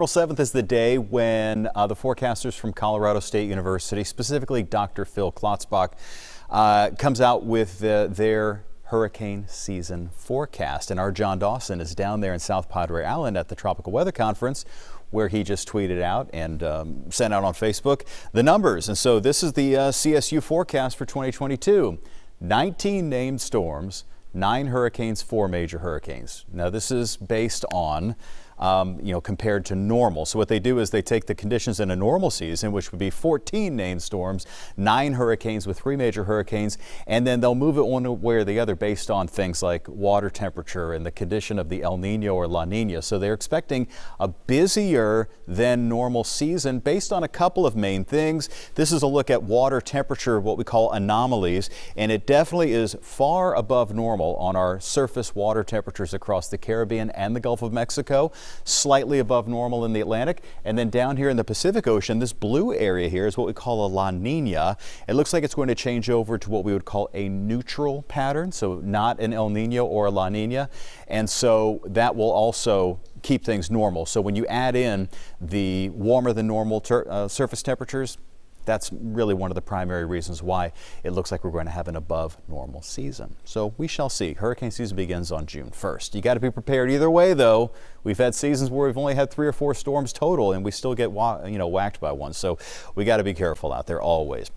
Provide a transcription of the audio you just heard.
April 7th is the day when uh, the forecasters from Colorado State University, specifically Dr. Phil Klotzbach, uh, comes out with uh, their hurricane season forecast. And our John Dawson is down there in South Padre Island at the Tropical Weather Conference where he just tweeted out and um, sent out on Facebook the numbers. And so this is the uh, CSU forecast for 2022. 19 named storms, nine hurricanes, four major hurricanes. Now this is based on um, you know, compared to normal. So what they do is they take the conditions in a normal season, which would be 14 named storms, nine hurricanes with three major hurricanes, and then they'll move it one way or the other based on things like water temperature and the condition of the El Nino or La Nina. So they're expecting a busier than normal season based on a couple of main things. This is a look at water temperature, what we call anomalies, and it definitely is far above normal on our surface water temperatures across the Caribbean and the Gulf of Mexico slightly above normal in the Atlantic. And then down here in the Pacific Ocean, this blue area here is what we call a La Nina. It looks like it's going to change over to what we would call a neutral pattern, so not an El Nino or a La Nina. And so that will also keep things normal. So when you add in the warmer than normal uh, surface temperatures, that's really one of the primary reasons why it looks like we're going to have an above normal season. So we shall see. Hurricane season begins on June 1st. You got to be prepared either way, though. We've had seasons where we've only had three or four storms total, and we still get you know whacked by one. So we got to be careful out there always.